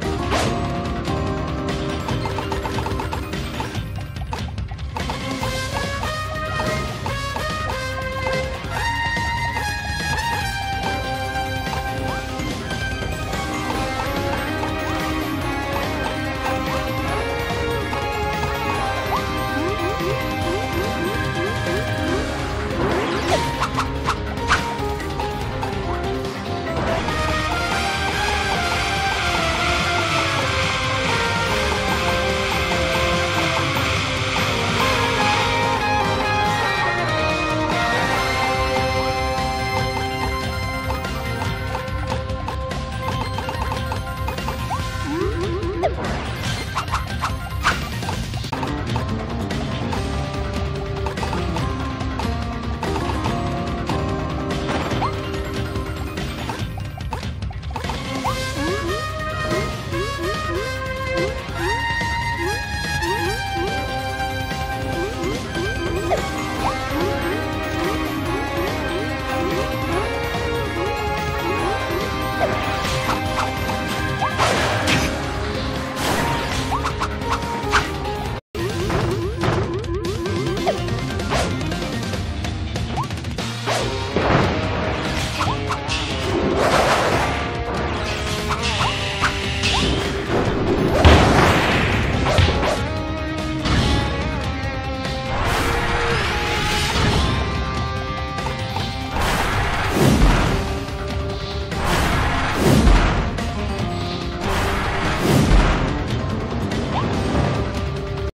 you